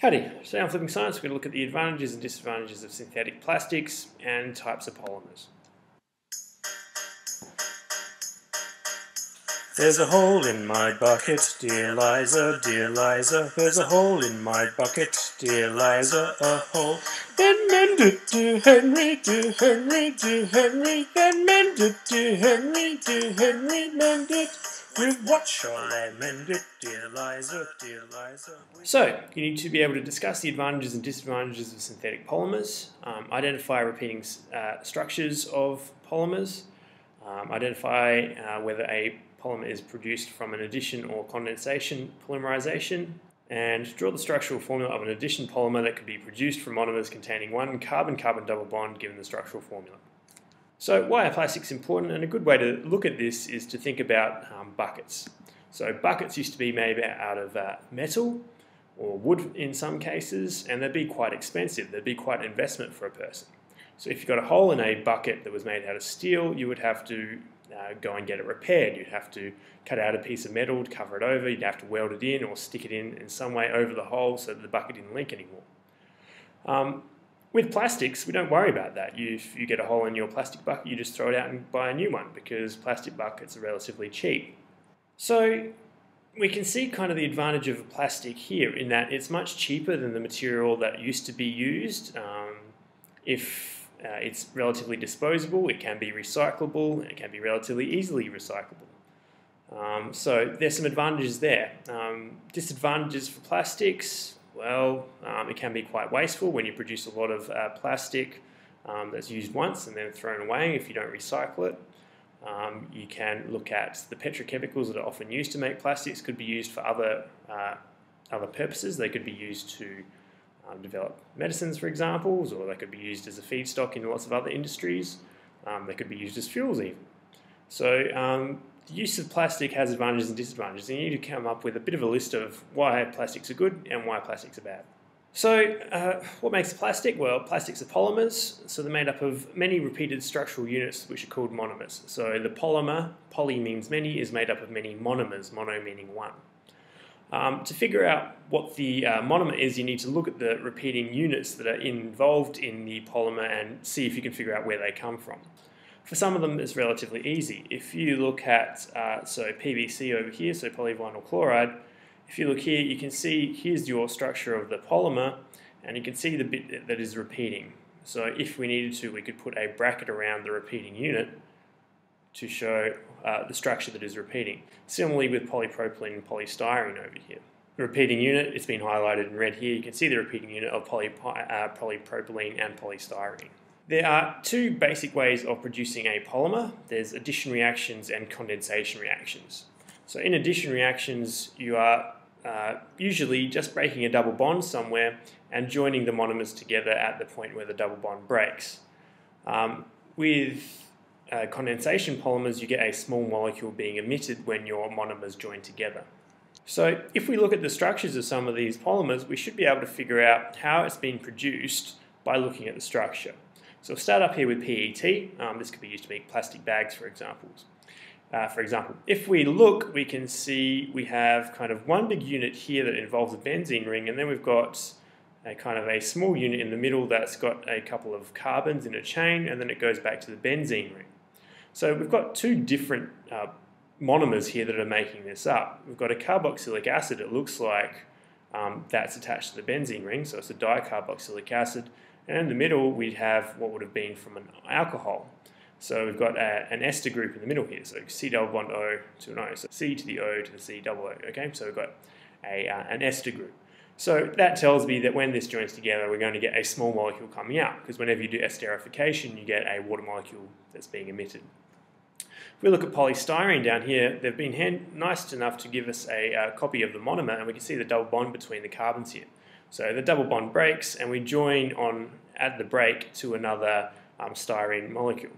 Howdy, on Flipping Science we're going to look at the advantages and disadvantages of synthetic plastics and types of polymers. There's a hole in my bucket, dear Liza, dear Liza. There's a hole in my bucket, dear Liza, a hole. Then mend it, dear Henry, dear Henry, dear Henry. Then mend it, dear Henry, dear Henry, mend it. It, dear Liza, dear Liza? So, you need to be able to discuss the advantages and disadvantages of synthetic polymers, um, identify repeating uh, structures of polymers, um, identify uh, whether a polymer is produced from an addition or condensation polymerization, and draw the structural formula of an addition polymer that could be produced from monomers containing one carbon-carbon double bond given the structural formula. So why are plastics important? And a good way to look at this is to think about um, buckets. So buckets used to be made out of uh, metal or wood in some cases, and they'd be quite expensive. They'd be quite an investment for a person. So if you got a hole in a bucket that was made out of steel, you would have to uh, go and get it repaired. You'd have to cut out a piece of metal to cover it over. You'd have to weld it in or stick it in in some way over the hole so that the bucket didn't leak anymore. Um, with plastics, we don't worry about that. You, if you get a hole in your plastic bucket, you just throw it out and buy a new one because plastic buckets are relatively cheap. So we can see kind of the advantage of plastic here in that it's much cheaper than the material that used to be used. Um, if uh, it's relatively disposable, it can be recyclable, it can be relatively easily recyclable. Um, so there's some advantages there. Um, disadvantages for plastics, well, um, it can be quite wasteful when you produce a lot of uh, plastic um, that's used once and then thrown away if you don't recycle it. Um, you can look at the petrochemicals that are often used to make plastics could be used for other uh, other purposes. They could be used to um, develop medicines, for examples, or they could be used as a feedstock in lots of other industries. Um, they could be used as fuels even. So um, use of plastic has advantages and disadvantages, and you need to come up with a bit of a list of why plastics are good and why plastics are bad. So, uh, what makes plastic? Well, plastics are polymers, so they're made up of many repeated structural units which are called monomers. So, the polymer, poly means many, is made up of many monomers, mono meaning one. Um, to figure out what the uh, monomer is, you need to look at the repeating units that are involved in the polymer and see if you can figure out where they come from. For some of them, it's relatively easy. If you look at, uh, so PVC over here, so polyvinyl chloride, if you look here, you can see here's your structure of the polymer, and you can see the bit that is repeating. So if we needed to, we could put a bracket around the repeating unit to show uh, the structure that is repeating. Similarly with polypropylene and polystyrene over here. The repeating unit, it's been highlighted in red here, you can see the repeating unit of poly, uh, polypropylene and polystyrene. There are two basic ways of producing a polymer. There's addition reactions and condensation reactions. So in addition reactions, you are uh, usually just breaking a double bond somewhere and joining the monomers together at the point where the double bond breaks. Um, with uh, condensation polymers, you get a small molecule being emitted when your monomers join together. So if we look at the structures of some of these polymers, we should be able to figure out how it's been produced by looking at the structure. So we'll start up here with PET. Um, this could be used to make plastic bags, for examples. Uh, for example, if we look, we can see we have kind of one big unit here that involves a benzene ring, and then we've got a kind of a small unit in the middle that's got a couple of carbons in a chain, and then it goes back to the benzene ring. So we've got two different uh, monomers here that are making this up. We've got a carboxylic acid, it looks like, um, that's attached to the benzene ring, so it's a dicarboxylic acid, and in the middle, we'd have what would have been from an alcohol. So we've got a, an ester group in the middle here. So C double bond O to an O. So C to the O to the C double O. Okay, so we've got a, uh, an ester group. So that tells me that when this joins together, we're going to get a small molecule coming out, because whenever you do esterification, you get a water molecule that's being emitted. If we look at polystyrene down here, they've been hand, nice enough to give us a uh, copy of the monomer, and we can see the double bond between the carbons here. So the double bond breaks and we join on at the break to another um, styrene molecule.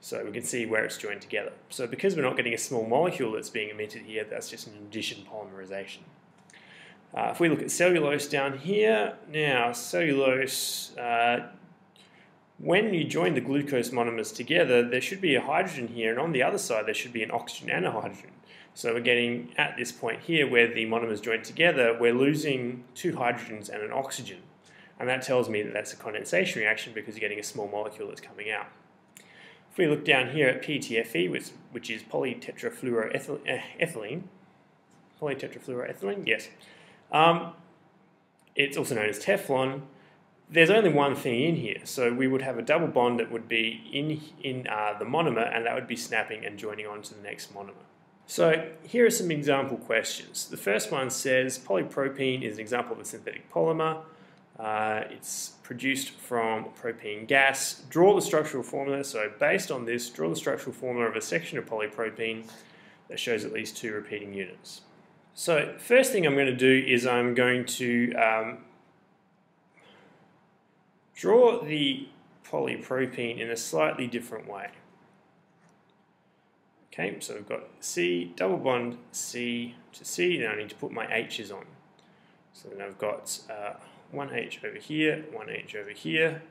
So we can see where it's joined together. So because we're not getting a small molecule that's being emitted here, that's just an addition polymerization. Uh, if we look at cellulose down here, now cellulose, uh, when you join the glucose monomers together, there should be a hydrogen here, and on the other side there should be an oxygen and a hydrogen. So we're getting at this point here where the monomers join together, we're losing two hydrogens and an oxygen. And that tells me that that's a condensation reaction because you're getting a small molecule that's coming out. If we look down here at PTFE, which, which is polytetrafluoroethylene, polytetrafluoroethylene, yes. Um, it's also known as Teflon. There's only one thing in here, so we would have a double bond that would be in, in uh, the monomer, and that would be snapping and joining on to the next monomer. So here are some example questions. The first one says polypropene is an example of a synthetic polymer. Uh, it's produced from propene gas. Draw the structural formula. So based on this, draw the structural formula of a section of polypropene that shows at least two repeating units. So first thing I'm going to do is I'm going to um, draw the polypropene in a slightly different way. Okay, so we've got C, double bond C to C, now I need to put my H's on. So then I've got uh, one H over here, one H over here.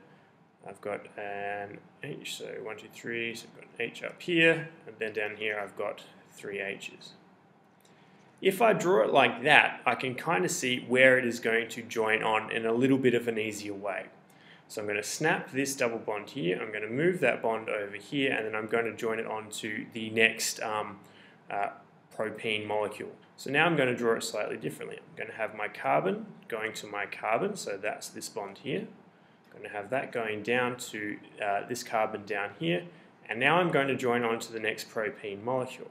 I've got an H, so one, two, three, so I've got an H up here, and then down here I've got three H's. If I draw it like that, I can kind of see where it is going to join on in a little bit of an easier way. So I'm going to snap this double bond here, I'm going to move that bond over here, and then I'm going to join it onto the next um, uh, propene molecule. So now I'm going to draw it slightly differently. I'm going to have my carbon going to my carbon, so that's this bond here. I'm going to have that going down to uh, this carbon down here, and now I'm going to join on to the next propene molecule.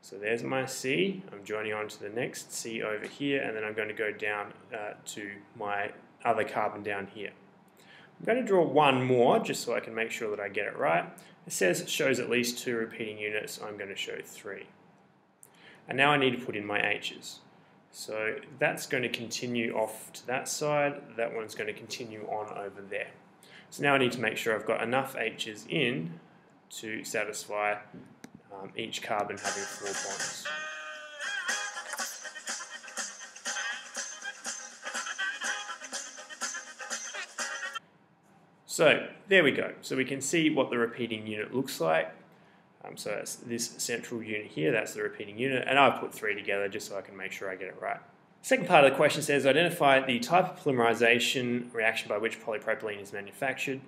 So there's my C. I'm joining on to the next C over here, and then I'm going to go down uh, to my other carbon down here. I'm going to draw one more, just so I can make sure that I get it right. It says it shows at least two repeating units, I'm going to show three. And now I need to put in my H's. So that's going to continue off to that side, that one's going to continue on over there. So now I need to make sure I've got enough H's in to satisfy um, each carbon having four bonds. So there we go. So we can see what the repeating unit looks like. Um, so that's this central unit here, that's the repeating unit, and I've put three together just so I can make sure I get it right. Second part of the question says identify the type of polymerization reaction by which polypropylene is manufactured.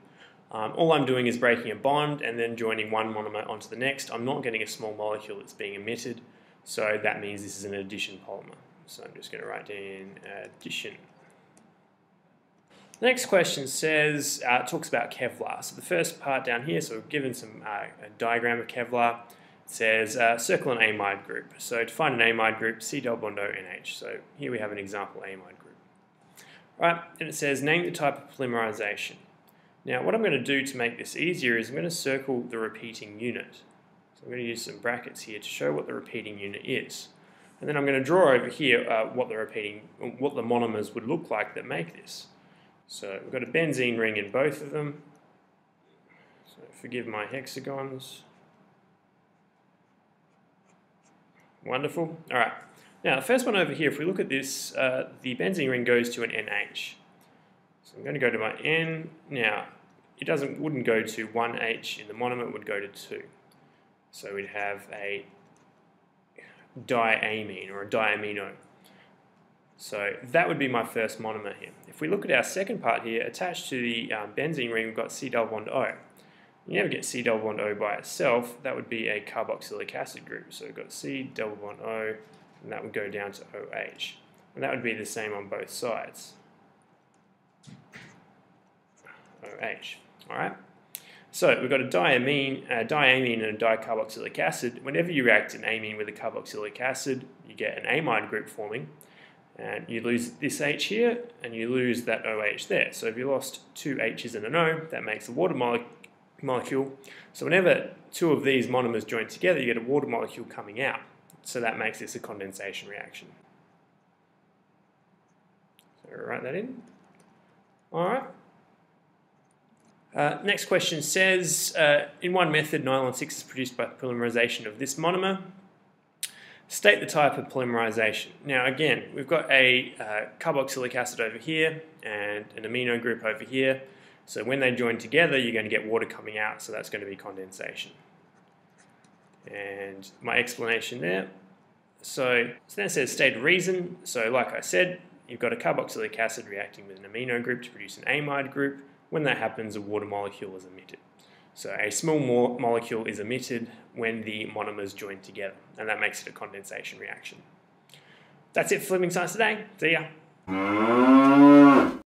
Um, all I'm doing is breaking a bond and then joining one monomer onto the next. I'm not getting a small molecule that's being emitted, so that means this is an addition polymer. So I'm just going to write in addition. The next question says, uh, talks about Kevlar. So the first part down here, so we've given some uh, a diagram of Kevlar. It says uh, circle an amide group. So to find an amide group, C double bond O NH. So here we have an example amide group. Right, and it says name the type of polymerization. Now what I'm going to do to make this easier is I'm going to circle the repeating unit. So I'm going to use some brackets here to show what the repeating unit is. And then I'm going to draw over here uh, what the repeating, what the monomers would look like that make this. So we've got a benzene ring in both of them. So forgive my hexagons. Wonderful. All right. Now, the first one over here, if we look at this, uh, the benzene ring goes to an NH. So I'm going to go to my N. Now, it doesn't wouldn't go to 1H in the monomer, it would go to 2. So we'd have a diamine or a diamino. So that would be my first monomer here. If we look at our second part here, attached to the um, benzene ring, we've got C double bond O. You never get C double bond O by itself, that would be a carboxylic acid group. So we've got C double bond O, and that would go down to OH. And that would be the same on both sides. OH, all right? So we've got a diamine, a diamine and a dicarboxylic acid. Whenever you react an amine with a carboxylic acid, you get an amide group forming. And you lose this H here, and you lose that OH there. So if you lost two H's and an O, that makes a water mole molecule. So whenever two of these monomers join together, you get a water molecule coming out. So that makes this a condensation reaction. So write that in. All right. Uh, next question says, uh, in one method, nylon 6 is produced by polymerization of this monomer. State the type of polymerization. Now again, we've got a uh, carboxylic acid over here and an amino group over here. So when they join together, you're going to get water coming out, so that's going to be condensation. And my explanation there So, so then it says stated reason. So like I said, you've got a carboxylic acid reacting with an amino group to produce an amide group. When that happens, a water molecule is emitted. So a small mo molecule is emitted when the monomers join together, and that makes it a condensation reaction. That's it for Flippin' Science today. See ya.